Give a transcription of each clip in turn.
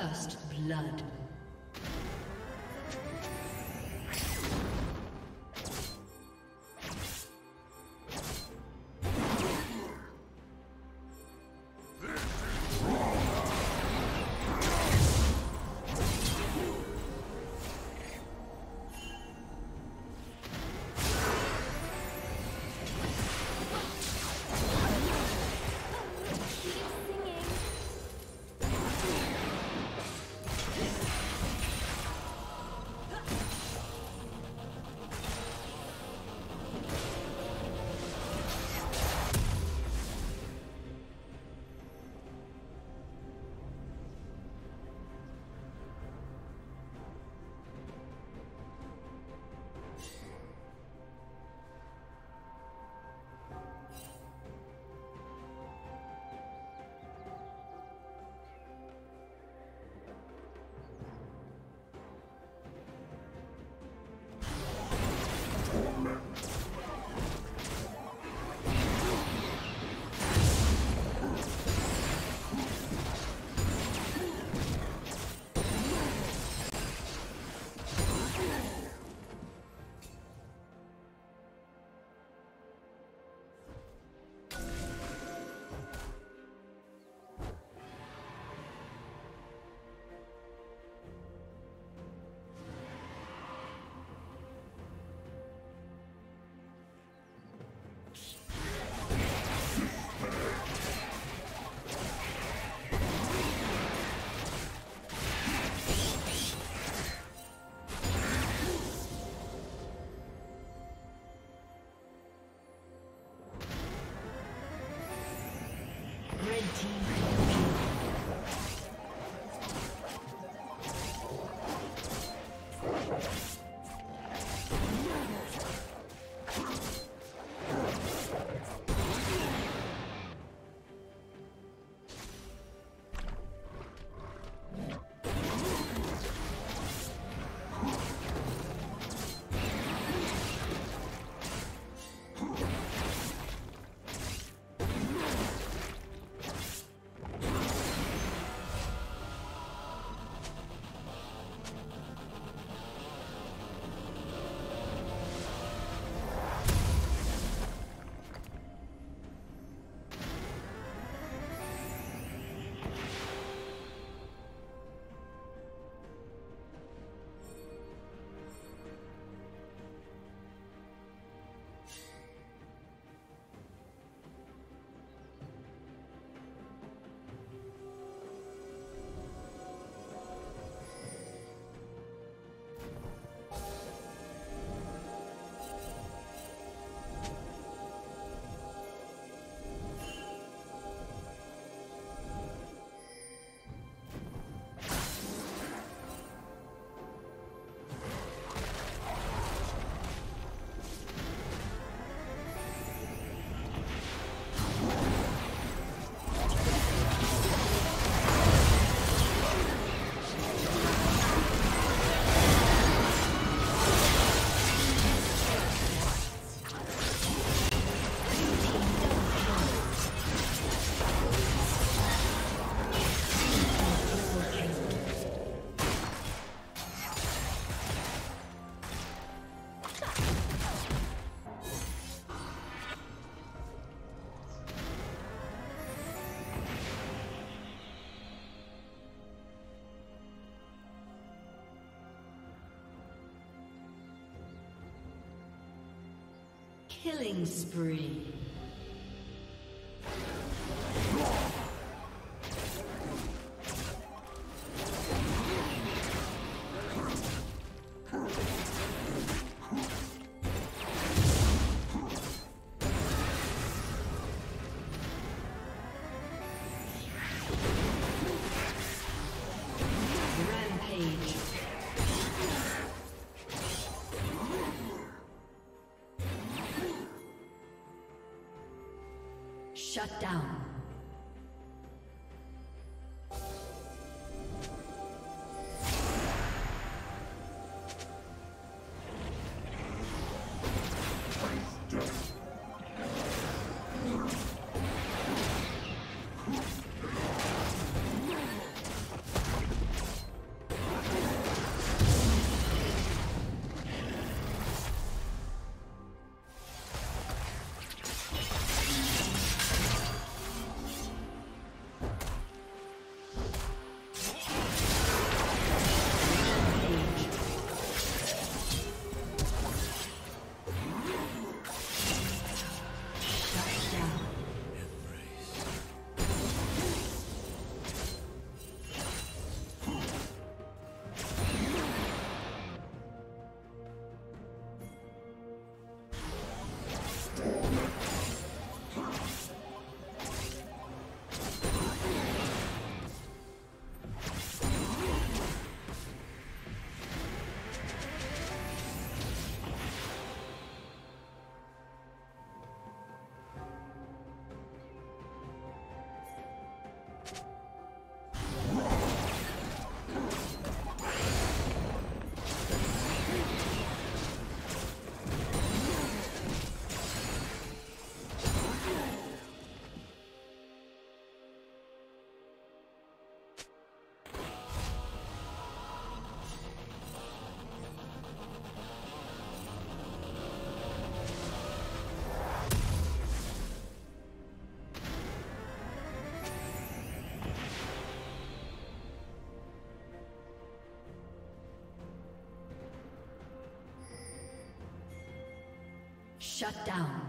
First blood. Killing spree. Shut down. Shut down.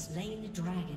Slain the dragon.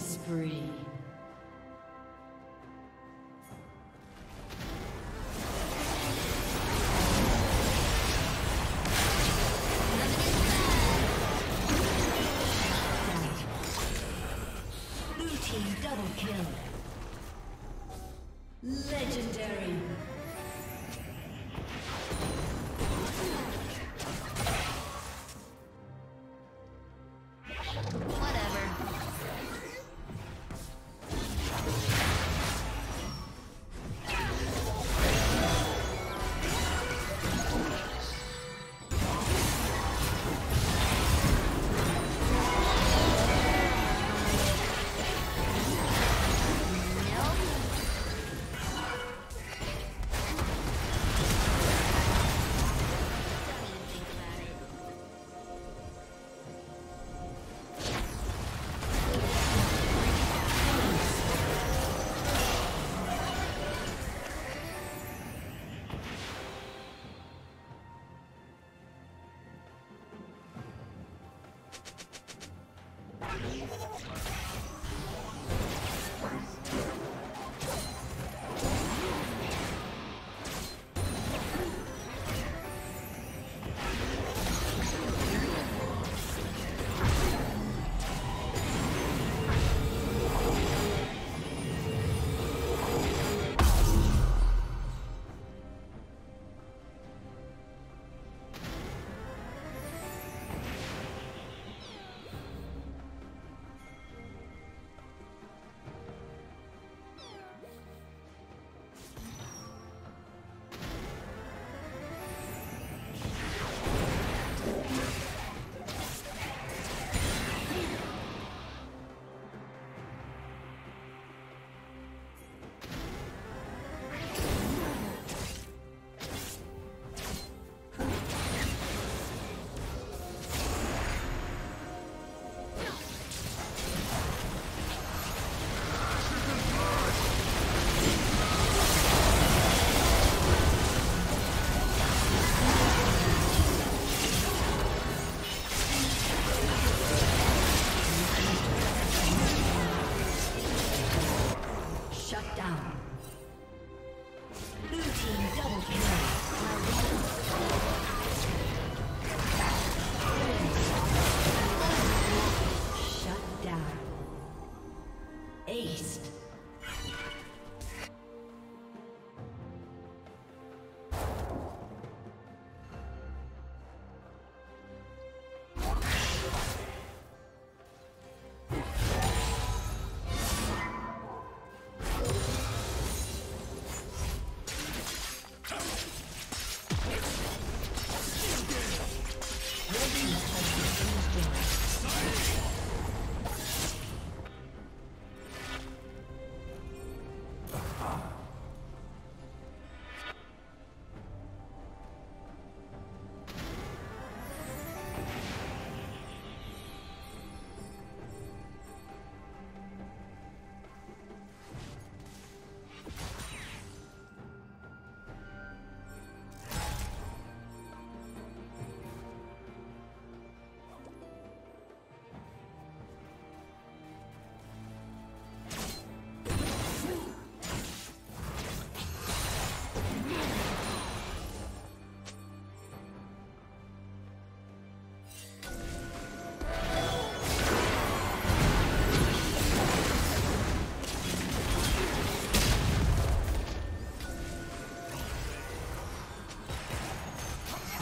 Spree.